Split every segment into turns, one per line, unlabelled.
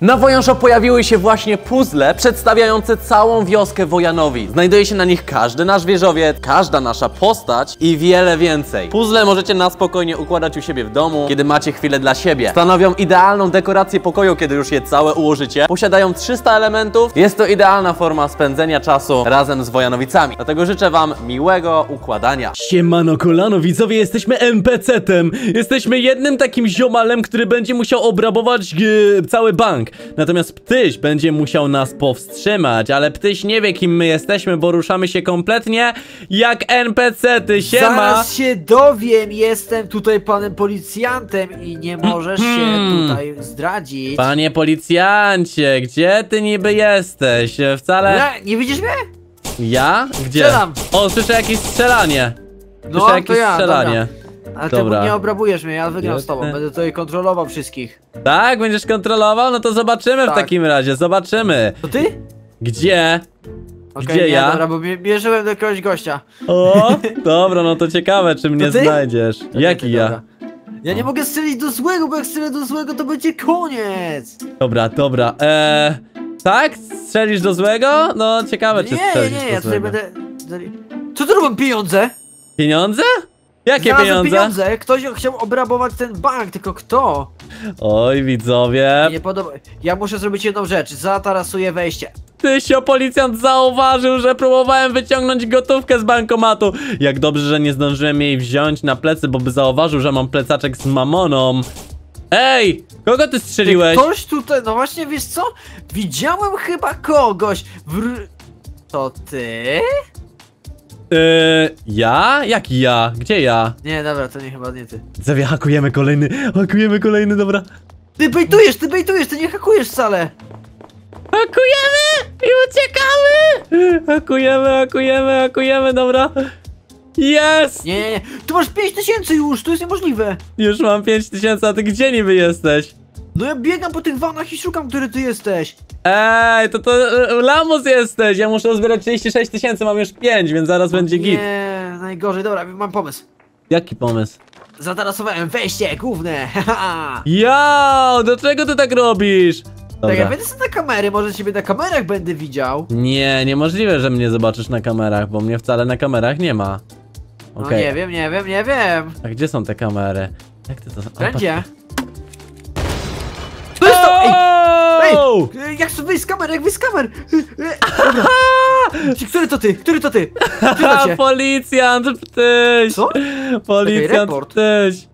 Na Wojanżo pojawiły się właśnie puzzle przedstawiające całą wioskę Wojanowi. Znajduje się na nich każdy nasz wieżowiec, każda nasza postać i wiele więcej. Puzzle możecie na spokojnie układać u siebie w domu, kiedy macie chwilę dla siebie. Stanowią idealną dekorację pokoju, kiedy już je całe ułożycie. Posiadają 300 elementów. Jest to idealna forma spędzenia czasu razem z Wojanowicami. Dlatego życzę wam miłego układania.
Siemano kolano, widzowie, jesteśmy NPC-tem. Jesteśmy jednym takim ziomalem, który będzie musiał obrabować e, cały bank. Natomiast Ptyś będzie musiał nas powstrzymać, ale Ptyś nie wie kim my jesteśmy, bo ruszamy się kompletnie jak NPC-ty. Siema!
Zaraz się dowiem, jestem tutaj panem policjantem i nie możesz się tutaj zdradzić.
Panie policjancie, gdzie ty niby jesteś? Wcale...
Nie, nie widzisz mnie?
Ja? Gdzie?
Strzelam.
O, słyszę jakieś strzelanie.
No,
Słyszę
to
jakieś
ja,
strzelanie.
Ale
Dobra.
ty nie obrabujesz mnie, ja wygram z tobą,
Jasne.
będę tutaj kontrolował wszystkich.
Tak? Będziesz kontrolował? No to zobaczymy w
Tak.
takim razie, zobaczymy.
To ty?
Gdzie?
Okej,
Gdzie
nie,
ja?
dobra, bo mierzyłem do jakiegoś gościa.
O, dobra, no to ciekawe, czy mnie
ty?
znajdziesz. Jaki ja?
dobra. Ja nie mogę strzelić do złego, bo jak strzelę do złego, to będzie koniec!
Dobra, dobra. Eee, tak? Strzelisz do złego? No, ciekawe, czy
Nie, nie,
strzelisz
nie,
do
ja tutaj
złego.
będę... Co tu robią pieniądze?
Pieniądze? Jakie
Znalazłem
pieniądze?
pieniądze! Ktoś chciał obrabować ten bank, tylko kto?
Oj, widzowie.
Nie podoba. Ja muszę zrobić jedną rzecz, zatarasuję wejście.
Tysio policjant zauważył, że próbowałem wyciągnąć gotówkę z bankomatu. Jak dobrze, że nie zdążyłem jej wziąć na plecy, bo by zauważył, że mam plecaczek z mamoną. Ej, kogo ty strzeliłeś?
Ktoś tutaj, no właśnie, wiesz co? Widziałem chyba kogoś. Wr... To ty?
Yy, ja? Jak ja? Gdzie ja?
Nie, dobra, to nie chyba nie ty.
Zawie, hakujemy kolejny, hakujemy kolejny, dobra.
Ty bejtujesz, ty bejtujesz, ty nie hakujesz wcale!
Hakujemy i uciekamy! Hakujemy, hakujemy, hakujemy, dobra. Jest!
Nie, nie, nie. Tu masz 5000 już, to jest niemożliwe!
Już mam 5000, a ty gdzie niby jesteś?
No ja biegam po tych vanach i szukam, który ty jesteś.
Ej, to to e, lamus jesteś, ja muszę uzbierać 36 tysięcy, mam już 5, więc zaraz będzie git.
Nie, najgorzej, dobra, mam pomysł.
Jaki pomysł?
Zatarasowałem wejście główne!
Ja, do czego ty tak robisz?
Tak, ja
Dobra.
będę sobie na kamery, może ciebie na kamerach będę widział.
Nie, niemożliwe, że mnie zobaczysz na kamerach, bo mnie wcale na kamerach nie ma.
No
Okej,
nie wiem, nie wiem, nie wiem.
a gdzie są te kamery? Jak ty to... o,
Będzie.
patrz-
Ej! Jak to wyjść z kamer, jak wyjść z kamer? Dobra. Który to ty? Który to ty? Który
policjant ptyś!
Co?
Policjant
raport.
ptyś!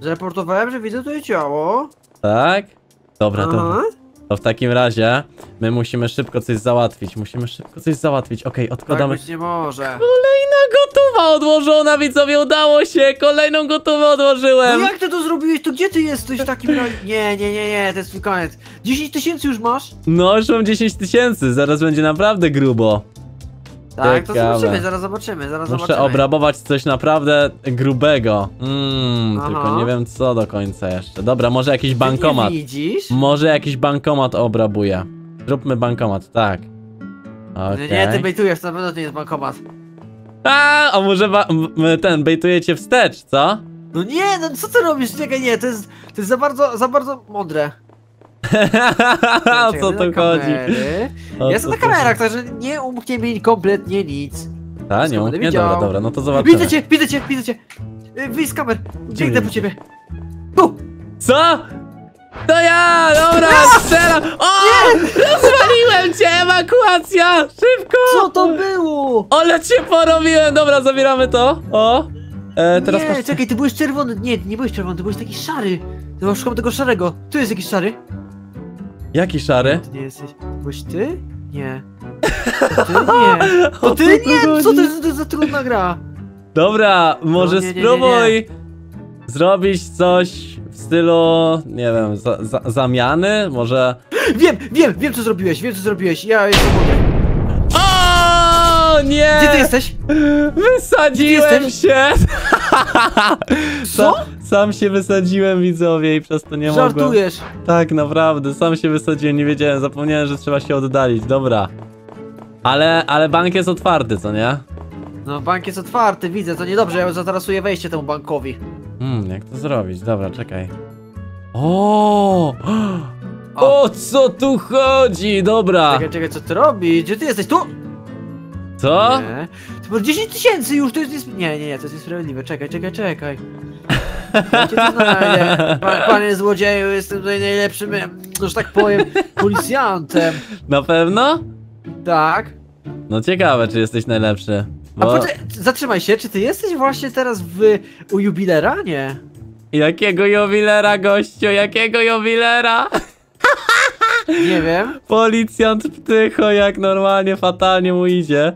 Zreportowałem, że widzę tutaj ciało.
Tak? Dobra, to, to w takim razie my musimy szybko coś załatwić. Musimy szybko coś załatwić. Okej,
Tak
odkładamy.
być nie może.
Kolejna gotowa odłożona, widzowie, udało się! Kolejną gotową
No
odłożyłem!
jak ty to zrobiłeś? To gdzie ty jesteś w takim razie? Nie, nie, nie, nie, to jest twój koniec. 10 tysięcy już masz?
No, już mam 10 tysięcy, zaraz będzie naprawdę grubo.
Tak, to
Ciekawe.
zobaczymy, zaraz zobaczymy, zaraz
Muszę
zobaczymy.
obrabować coś naprawdę grubego. Mmm, tylko nie wiem co do końca jeszcze. Dobra, może jakiś
Ty
bankomat.
Nie widzisz?
Może jakiś bankomat obrabuję. Zróbmy bankomat, tak. Okej.
Nie, ty bejtujesz, to na pewno to nie jest bankomat.
A, a może ten bejtujecie wstecz, co?
No nie, no co ty robisz? Czekaj, nie, to jest, to jest za bardzo, za bardzo mądre.
o co tu chodzi? O
Jestem na kamerach, także nie umknie mi kompletnie nic.
Ta, nie,
Wszystko będę
nie,
widział.
dobra, dobra, no to zobaczymy.
Widzę cię, widzę cię, widzę cię! Y, Wyjdź z kamer! Biegnę po ciebie! Tu!
Co? To ja! Dobra, strzelam! O! Rozwaliłem cię! Ewakuacja! Szybko!
Co to było?
Ale cię porobiłem! Dobra, zabieramy to. O! E, teraz
nie,
patrz-
czekaj, ty byłeś czerwony. Nie, nie byłeś czerwony, ty byłeś taki szary. Ty szukam tego szarego. Tu jest jakiś szary.
Jaki szary?
Ty nie jesteś. Byłeś ty? Nie. To ty? Nie. To ty? Nie! Co to jest, to jest za trudna gra?
Dobra, może
No, nie, nie, nie,
spróbuj zrobić coś w stylu, nie wiem, za, za, zamiany? Może...
Wiem, wiem, wiem co zrobiłeś, wiem co zrobiłeś. Ja jestem mądry.
O nie!
Gdzie ty jesteś?
Wysadziłem
Gdzie
się!
Co?
Sam, sam się wysadziłem widzowie i przez to nie mogłem.
Żartujesz.
Tak, naprawdę, sam się wysadziłem, nie wiedziałem, zapomniałem, że trzeba się oddalić, dobra. Ale, ale bank jest otwarty, co nie?
No, bank jest otwarty, widzę, to niedobrze, ja zatarasuję wejście temu bankowi.
Hmm, jak to zrobić? Dobra, czekaj. O! O co tu chodzi? Dobra.
Czekaj, czekaj, co ty robisz? Gdzie ty jesteś? Tu!
Co?
Nie. To było 10 tysięcy już, to jest nies... Nie, nie, nie, to jest niesprawiedliwe. Czekaj, czekaj, czekaj. Ja cię tu znajdę. Pa, panie złodzieju, jestem tutaj najlepszym, no, że tak powiem, policjantem.
Na pewno?
Tak.
No ciekawe, czy jesteś najlepszy.
A
Bo...
poczekaj, zatrzymaj się, czy ty jesteś właśnie teraz w... u jubilera? Nie.
Jakiego jubilera, gościu? Jakiego jubilera?
Nie wiem.
Policjant ptycho, jak normalnie, fatalnie mu idzie.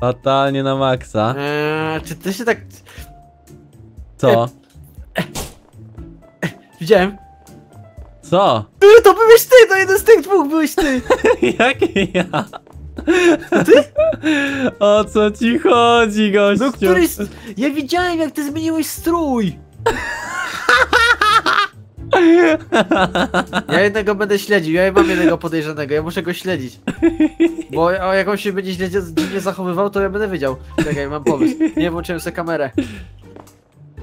Fatalnie na maksa.
Eee, czy ty się tak...
Co?
Widziałem.
Co?
Ty, to byłeś ty, to jeden z tych dwóch byłeś ty.
Jak ja? Ty? O co ci chodzi, gościu?
No któryś... Ja widziałem jak ty zmieniłeś strój. Ja jednego będę śledził, ja mam jednego podejrzanego, ja muszę go śledzić. Bo o, jak on się będzie źle dziwnie zachowywał, to ja będę wiedział. Czekaj, mam pomysł. Nie włączyłem sobie kamerę.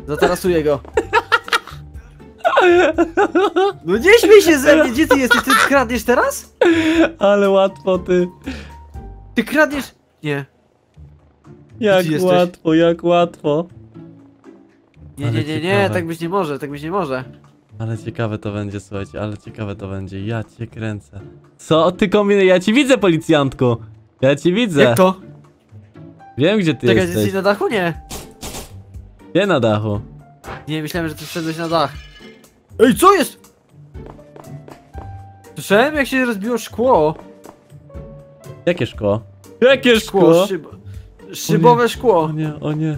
Zatarasuję go. No nie śmiej się ze mnie, gdzie ty jesteś? Ty kradniesz teraz?
Ale łatwo ty.
Ty kradniesz? Nie.
Jak
Gdzie jesteś?
łatwo, jak łatwo.
Nie, nie, nie, nie, tak być nie może, tak być nie może.
Ale ciekawe to będzie, słuchajcie, ale ciekawe to będzie. Ja cię kręcę. Co ty kombinujesz? Ja ci widzę, policjantku. Ja ci widzę.
Jak to?
Wiem, gdzie ty
Czekaj,
jesteś.
jesteś na dachu? Nie.
Nie na dachu.
Nie, myślałem, że ty wszedłeś na dach. Ej, co jest? Słyszałem, jak się rozbiło szkło.
Jakie szkło? Jakie
Szkło,
szkło?
szyb... szybowe szkło.
O nie, o nie.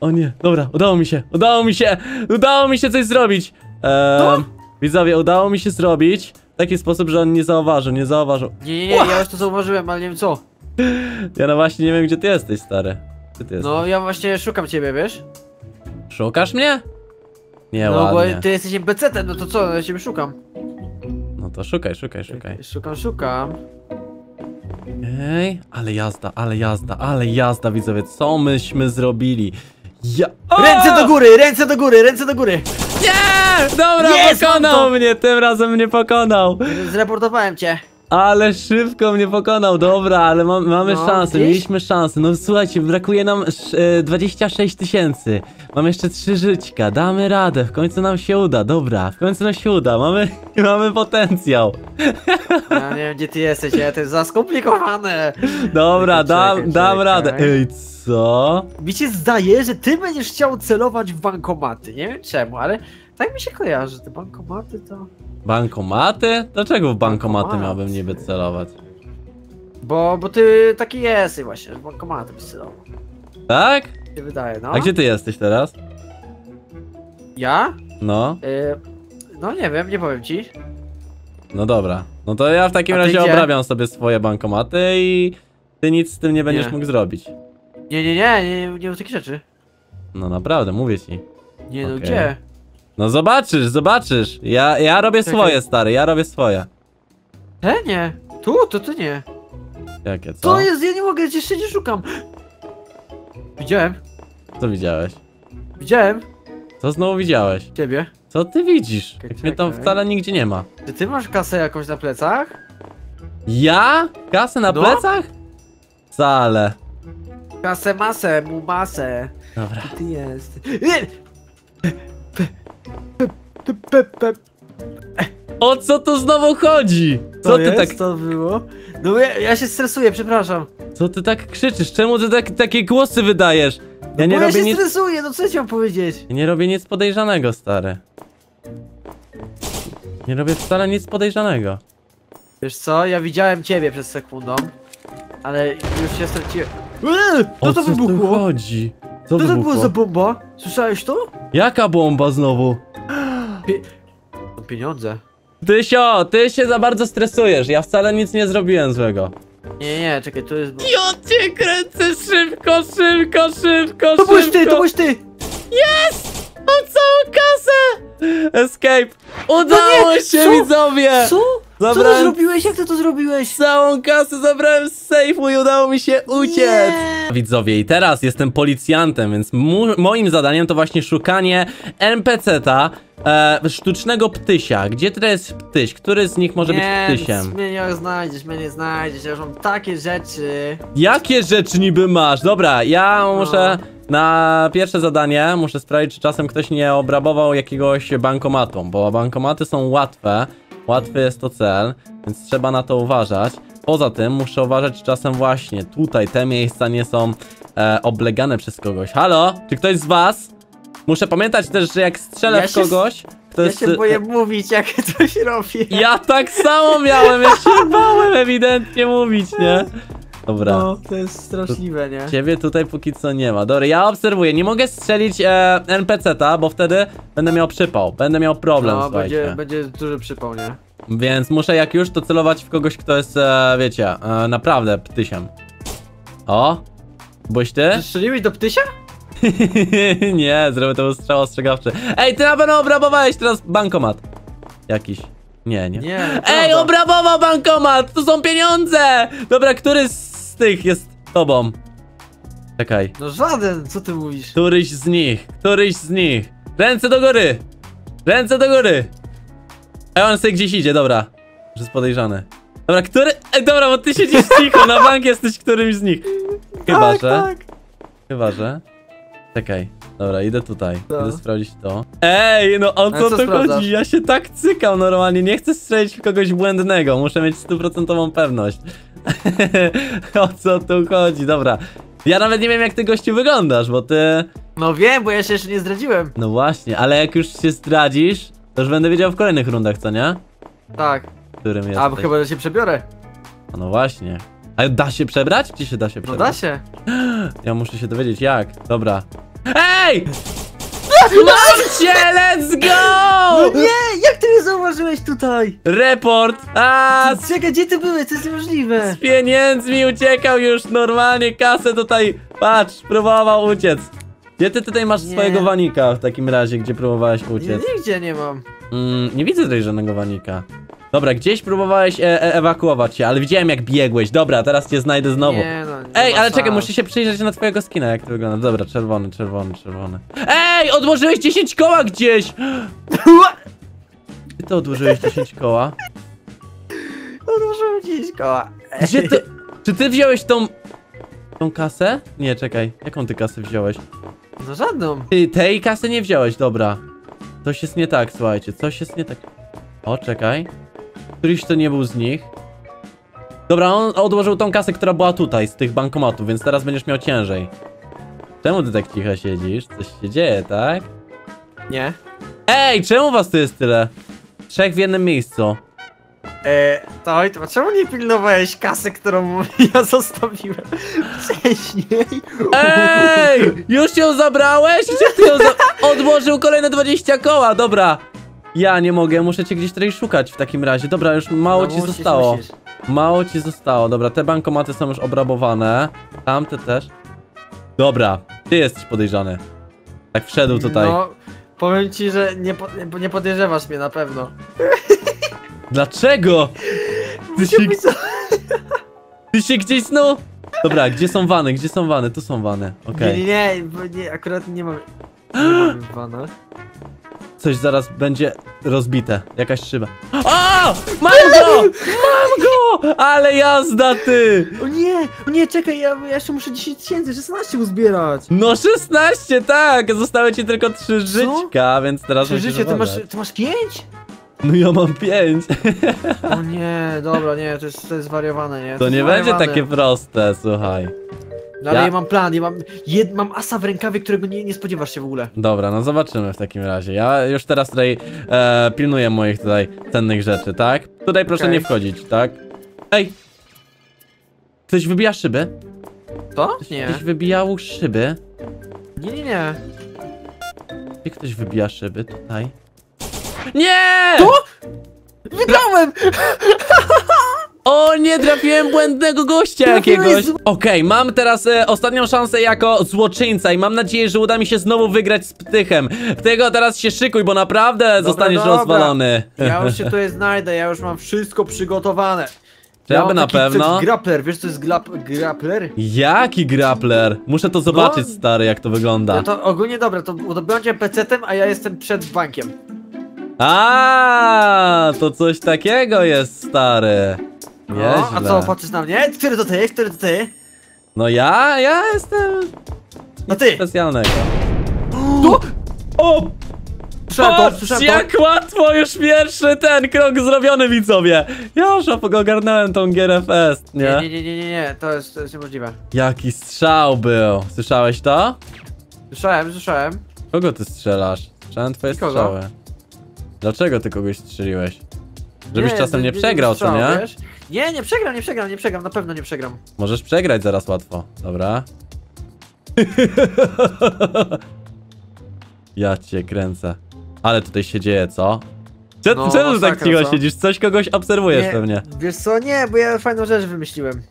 O nie, dobra, udało mi się, udało mi się, udało mi się coś zrobić. Ehm, widzowie, udało mi się zrobić w taki sposób, że on nie zauważył, nie zauważył.
Nie, nie, nie, ja już to zauważyłem, ale nie wiem co.
Ja no właśnie nie wiem, gdzie ty jesteś, stary. Gdzie ty jesteś?
No, ja właśnie szukam ciebie, wiesz?
Szukasz mnie? Nie,
No, bo
ładnie.
ty jesteś NPC-tem, no to co, ja ciebie szukam.
No to szukaj, szukaj, szukaj.
Szukam, szukam.
Ej, ale jazda, ale jazda, ale jazda, widzowie, co myśmy zrobili? Ja... O!
Ręce do góry, ręce do góry, ręce do góry!
Nie! Dobra,
Jest, mam
pokonał
to!
mnie, tym razem mnie pokonał.
Zreportowałem cię.
Ale szybko mnie pokonał, dobra, ale mam, mamy
No,
szansę,
widzisz?
mieliśmy szansę. No słuchajcie, brakuje nam sz- e, 26 tysięcy. Mam jeszcze trzy żyćka, damy radę, w końcu nam się uda, dobra, w końcu nam się uda, mamy, mamy potencjał.
Ja nie wiem, gdzie ty jesteś, ja to jest za skomplikowane.
Dobra,
Czekaj,
dam,
czekaj,
dam
czekaj.
radę. Ej, co?
Mi się zdaje, że ty będziesz chciał celować w bankomaty. Nie wiem czemu, ale tak mi się kojarzy, że te bankomaty to...
Bankomaty? Dlaczego w bankomaty
Bankomat.
miałbym niby celować?
Bo, bo ty taki jesteś właśnie, że w bankomaty byś celował.
Tak?
Się wydaje, no.
A gdzie ty jesteś teraz?
Ja?
No,
Y, no nie wiem, nie powiem ci.
no dobra. No to ja w takim razie
gdzie?
obrabiam sobie swoje bankomaty i ty nic z tym nie będziesz
Nie.
mógł zrobić.
Nie, nie, nie, nie, nie, nie mów takich rzeczy.
No naprawdę, mówię ci.
Nie no,
Okej.
gdzie?
No zobaczysz, zobaczysz. Ja, ja robię
Czekaj.
swoje, stary, ja robię swoje.
Te nie. Tu, to ty nie.
Jakie, co?
To jest, ja nie mogę, jeszcze nie szukam. Widziałem,
Co widziałeś?
widziałem
Co znowu widziałeś?
ciebie.
Co ty widzisz?
Czekaj,
Jak mnie tam
czekaj.
wcale nigdzie nie ma.
Czy ty masz kasę jakąś na plecach?
Ja? Kasę na
No.
plecach? Wcale.
Kasę, masę, mu masę.
Dobra.
Ty jest.
O co tu znowu chodzi? Co
To
ty
jest?
tak,
To było? No ja, ja się stresuję, przepraszam.
co ty tak krzyczysz? Czemu ty tak, takie głosy wydajesz? Ja nie
Bo ja
robię
się
nic,
stresuję, no co ci mam powiedzieć?
ja nie robię nic podejrzanego, stary. Nie robię wcale nic podejrzanego.
Wiesz co, ja widziałem ciebie przed sekundą, ale już się straciłem. Eee,
O
Co to
co
wybuchło?
chodzi? Co
Co to było
wybuchło?
za bomba? Słyszałeś to?
Jaka bomba znowu?
To pieniądze.
Tysio, ty się za bardzo stresujesz, ja wcale nic nie zrobiłem złego.
Nie, nie, czekaj, to jest...
Ja cię kręcę szybko, szybko, szybko,
To byłeś ty, to byłeś ty!
Mam całą kasę! Escape! Udało
No nie,
się,
co?
widzowie!
Co? Co ty
Zabrałem
zrobiłeś? Jak ty to zrobiłeś?
całą kasę, zabrałem z sejfu i udało mi się uciec.
Nie.
Widzowie, i teraz jestem policjantem, więc moim zadaniem to właśnie szukanie NPC-ta, e, sztucznego ptysia. Gdzie tutaj jest ptyś? Który z nich może
nie,
być ptysiem?
mnie nie znajdziesz, mnie nie znajdziesz, ja już mam takie rzeczy.
Jakie rzeczy niby masz? Dobra, ja muszę na pierwsze zadanie muszę sprawdzić, czy czasem ktoś nie obrabował jakiegoś bankomatu, bo bankomaty są łatwe, łatwy jest to cel, więc trzeba na to uważać. Poza tym muszę uważać, czasem właśnie tutaj te miejsca nie są e, oblegane przez kogoś. Halo? Czy ktoś z was? Muszę pamiętać też, że jak strzelę
Ja
w kogoś, to
Ja
jest...
się boję mówić, jak coś robię.
Ja tak samo miałem, ja się bałem ewidentnie mówić, nie? Dobra.
No, to jest straszliwe, nie?
Ciebie tutaj póki co nie ma. Dobra, ja obserwuję. Nie mogę strzelić e, NPC-ta, bo wtedy będę miał przypał. Będę miał problem,
No,
słuchajcie.
będzie, będzie duży przypał, nie?
Więc muszę jak już to celować w kogoś, kto jest, e, wiecie, e, naprawdę ptysiem. O! Byłeś ty?
Strzeliłeś do ptysia?
nie, zrobię to strzał ostrzegawczy. Ej, ty na pewno obrabowałeś teraz bankomat. Jakiś. Nie, nie.
Nie,
Ej, obrabował bankomat! To są pieniądze! Dobra, który z tych jest tobą? Czekaj.
No żaden, co ty mówisz?
Któryś z nich, któryś z nich. Ręce do góry! Ręce do góry! Ej, on sobie gdzieś idzie, dobra. Już jest podejrzany. Dobra, który... Ej, dobra, bo ty siedzisz cicho, na bank jesteś którymś z nich. Chyba,
tak,
że...
tak.
Chyba, że... Czekaj. Dobra, idę tutaj.
Co?
Idę sprawdzić to. Ej, no o co
co
tu
sprawdzasz?
chodzi? Ja się tak cykam normalnie. Nie chcę strzelić w kogoś błędnego. Muszę mieć stuprocentową pewność. o co tu chodzi? Dobra. Ja nawet nie wiem, jak ty gościu wyglądasz, bo ty...
No wiem, bo ja się jeszcze nie zdradziłem.
No właśnie, ale jak już się zdradzisz, to już będę wiedział w kolejnych rundach, co nie?
Tak.
Którym jest.
A, bo chyba, że się przebiorę.
No właśnie. A da się przebrać? Gdzie się da się
No
przebrać?
da się.
Ja muszę się dowiedzieć jak. Dobra. Ej! Mam cię, let's go!
Nie, jak ty mnie zauważyłeś tutaj?
Report! A, z
Czekaj, gdzie ty byłeś? To jest niemożliwe.
z pieniędzmi uciekał już normalnie, kasę tutaj, patrz, próbował uciec. Gdzie ty tutaj masz
Nie.
swojego wanika w takim razie, gdzie próbowałeś
Nie,
uciec?
nigdzie nie mam.
Mm, nie widzę tutaj żadnego wanika. Dobra, gdzieś próbowałeś e e ewakuować się, ale widziałem jak biegłeś. Dobra, teraz cię znajdę znowu.
Nie, no, nie
Ej,
ma
ale czekaj,
szans.
muszę się przyjrzeć na twojego skina, jak to wygląda. Dobra, czerwony, czerwony, czerwony. Ej, odłożyłeś 10 koła gdzieś! Gdzie ty odłożyłeś 10 koła?
Odłożyłem gdzieś koła.
Gdzie ty... Czy ty wziąłeś tą... Tą kasę? Nie, czekaj. Jaką ty kasę wziąłeś?
No żadną.
Ty tej kasy nie wziąłeś, dobra. Coś jest nie tak, słuchajcie, coś jest nie tak. O, czekaj. Któryś to nie był z nich. Dobra, on odłożył tą kasę, która była tutaj, z tych bankomatów, więc teraz będziesz miał ciężej. Czemu ty tak cicho siedzisz? Coś się dzieje, tak?
Nie.
Ej, czemu was tu jest tyle? Trzech w jednym miejscu.
Eee, to, to czemu nie pilnowałeś kasy, którą ja zostawiłem wcześniej?
Ej! Już ją zabrałeś? Gdzie ty ją za... Odłożył kolejne 20 koła, dobra. Ja nie mogę, muszę cię gdzieś tutaj szukać w takim razie. Dobra, już mało
No
ci
musisz,
zostało.
musisz.
Mało ci zostało. Dobra, te bankomaty są już obrabowane. Tamte też. Dobra, ty jesteś podejrzany. Tak wszedł tutaj.
No, powiem ci, że nie, po, nie podejrzewasz mnie na pewno.
Dlaczego? Ty się, ty się gdzieś snuł? Dobra, gdzie są wany? Gdzie są wany? Tu są wany. Okej.
Nie, nie, nie, bo nie, akurat nie mam... Nie mam wana.
Coś zaraz będzie rozbite. Jakaś szyba. O! Mam go! Mam go! Ale jazda ty!
O nie, o nie, czekaj, ja, ja jeszcze muszę 10 tysięcy, 16 uzbierać.
No 16, tak! Zostały ci tylko 3 żyćka, więc teraz
Czy
musisz
życie, ty masz, ty masz 5?
No ja mam 5.
O nie, dobra, nie, to jest, to jest wariowane, nie?
To
jest
nie będzie
zwariowane.
takie proste, słuchaj.
No ale
Ja-
ja mam plan, ja mam, jed, mam asa w rękawie, którego nie, nie spodziewasz się w ogóle.
Dobra, no zobaczymy w takim razie. Ja już teraz tutaj e, pilnuję moich tutaj cennych rzeczy, tak? Tutaj proszę
Okej.
nie wchodzić, tak? Ej! Ktoś wybija szyby?
To? Nie.
Ktoś wybijał szyby?
Nie, nie, nie.
Gdzie ktoś wybija szyby? Tutaj. Nie!
To? Wygrałem!
O, nie trafiłem błędnego gościa
Trafiłeś
jakiegoś. Okej, mam teraz e, ostatnią szansę jako złoczyńca i mam nadzieję, że uda mi się znowu wygrać z Ptychem. Ptycho, teraz się szykuj, bo naprawdę zostaniesz
dobra.
rozwalony.
Ja już się tutaj znajdę, ja już mam wszystko przygotowane. Ja mam
na
taki
pewno?
coś Grappler, wiesz co jest glap, grappler?
Jaki grappler? Muszę to zobaczyć,
No.
stary, jak to wygląda.
No to ogólnie dobra, to udobędzie PC-tem, a ja jestem przed bankiem.
A, to coś takiego jest, stary.
No,
Nieźle.
a co, patrzysz na mnie? Który to ty? Który to ty?
No ja, ja jestem
No ty!
specjalnego.
Tu!
O,
Słyszałem to,
patrz,
słyszałem
jak łatwo już pierwszy ten krok zrobiony, widzowie. Ja już ogarnąłem tą gierę fest, nie?
Nie, nie, nie, nie, nie, to jest, to jest niemożliwe.
Jaki strzał był. Słyszałeś to?
Słyszałem, słyszałem.
Kogo ty strzelasz? Słyszałem twoje
Nikogo.
strzały. Dlaczego ty kogoś strzeliłeś? Żebyś czasem nie przegrał, co
strzał,
nie?
wiesz? Nie, nie przegram, nie przegram, nie przegram, na pewno nie przegram.
Możesz przegrać zaraz łatwo, dobra? ja cię kręcę. Ale tutaj się dzieje, co? Cze-
No,
czemu tak cicho
co?
siedzisz? Coś kogoś obserwujesz
nie,
pewnie.
Wiesz co, nie, bo ja fajną rzecz wymyśliłem.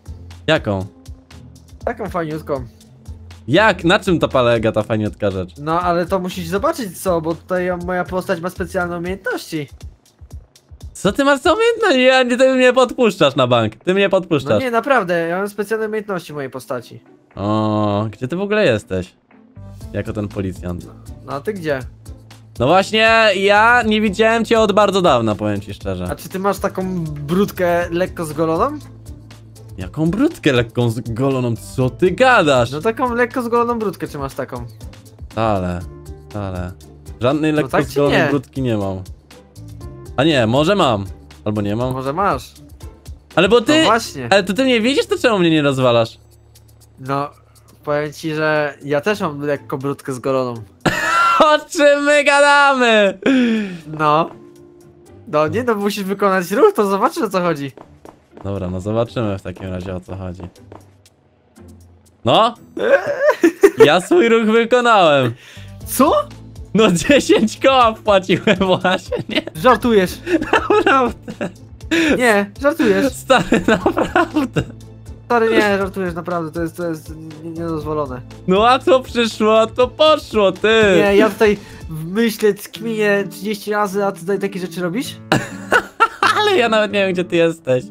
Jaką?
Taką fajniutką.
Jak? Na czym to polega ta fajniutka rzecz?
No, ale to musisz zobaczyć co, bo tutaj moja postać ma specjalne umiejętności.
Co ty masz za umiejętność? Ja, nie, ty mnie podpuszczasz na bank. Ty mnie
No
podpuszczasz.
nie, naprawdę, ja mam specjalne umiejętności mojej postaci.
O, gdzie ty w ogóle jesteś? Jako ten policjant.
No a ty gdzie?
No właśnie, ja nie widziałem cię od bardzo dawna, powiem ci szczerze.
A czy ty masz taką brudkę lekko zgoloną?
Jaką brudkę lekką zgoloną, co ty gadasz?
No taką lekko zgoloną brudkę, czy masz taką?
Wcale, wcale. Żadnej lekko
tak czy
zgolonej
nie?
brudki nie mam. A nie, może mam. Albo nie mam.
Może masz?
Ale bo ty...
No właśnie.
Ale to ty mnie widzisz, to czemu mnie nie rozwalasz?
No, powiem ci, że ja też mam lekko brudkę zgoloną.
O czym my gadamy?
No. No nie, no musisz wykonać ruch, to zobaczysz o co chodzi.
Dobra, no zobaczymy w takim razie o co chodzi. No? Ja swój ruch wykonałem.
Co?
No 10 koła wpłaciłem właśnie, nie?
Żartujesz.
Naprawdę.
Nie, żartujesz.
Stary, naprawdę.
Stary, nie, żartujesz, naprawdę, to jest, to jest nie- niedozwolone.
No a co przyszło, to poszło, ty.
Nie, ja tutaj myślę, kminie 30 razy, a ty tutaj takie rzeczy robisz?
Ale ja nawet nie wiem, gdzie ty jesteś.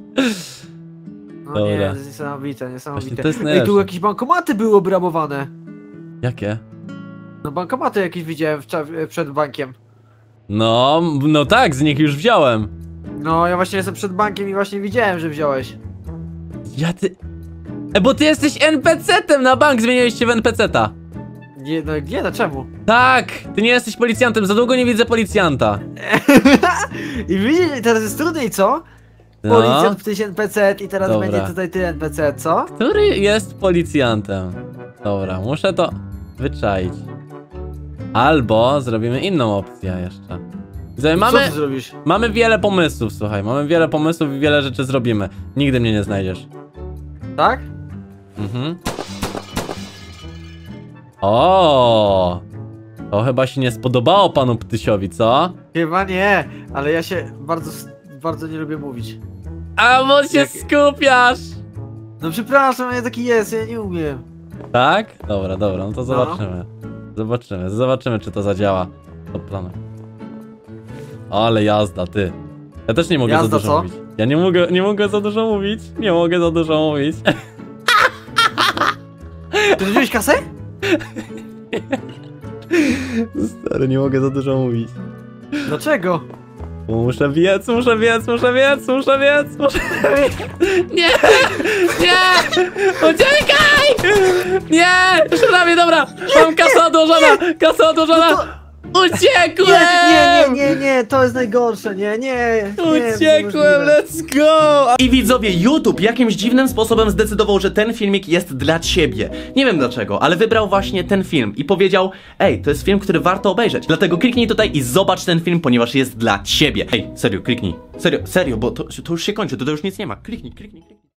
No
Dobra.
nie, to jest niesamowite,
Właśnie
niesamowite.
to jest
Ej, tu jakieś bankomaty były obrabowane.
Jakie?
No bankomaty jakieś widziałem przed bankiem.
No, no tak, z nich już wziąłem.
No, ja właśnie jestem przed bankiem i właśnie widziałem, że wziąłeś.
Ja ty... E, bo ty jesteś NPC-tem na bank, zmieniłeś się w NPC-ta.
Nie, no nie, no czemu?
Tak, ty nie jesteś policjantem, za długo nie widzę policjanta.
I widzisz, teraz jest trudniej, co?
No.
Policjant, tyś NPC i teraz
Dobra.
będzie tutaj ty NPC, co?
Który jest policjantem? Dobra, muszę to wyczaić. Albo zrobimy inną opcję jeszcze. Widzowie,
Co
mamy,
ty zrobisz?
mamy wiele pomysłów, słuchaj, mamy wiele pomysłów i wiele rzeczy zrobimy. Nigdy mnie nie znajdziesz.
Tak?
Mhm. O, To chyba się nie spodobało panu Ptysiowi, co?
Chyba nie, ale ja się bardzo, bardzo nie lubię mówić.
A bo się
Jak-
skupiasz!
No przepraszam, ja taki jest, ja nie umiem.
Tak? Dobra, dobra, no to zobaczymy. Zobaczymy, zobaczymy czy to zadziała. To planu. Ale jazda, ty. Ja też nie mogę
Jazda
za dużo
co?
mówić. Ja nie mogę, nie mogę za dużo mówić. Nie mogę za dużo mówić.
Ty wziąłeś kasę?
Stary, nie mogę za dużo mówić.
Dlaczego?
Muszę biec, muszę biec, muszę biec, muszę biec, muszę biec. Nie! Nie! Uciekaj! Nie! Jeszcze prawie, dobra! Mam kasę odłożona! Kasę odłożona! Uciekłem!
Nie, nie, nie, nie, nie, to jest najgorsze, nie, nie. nie
Uciekłem, let's go!
I widzowie, YouTube jakimś dziwnym sposobem zdecydował, że ten filmik jest dla ciebie. Nie wiem dlaczego, ale wybrał właśnie ten film i powiedział: Ej, to jest film, który warto obejrzeć. Dlatego kliknij tutaj i zobacz ten film, ponieważ jest dla ciebie. Ej, serio, kliknij. Serio, serio, bo to, to już się kończy, to, to już nic nie ma. Kliknij, kliknij, kliknij.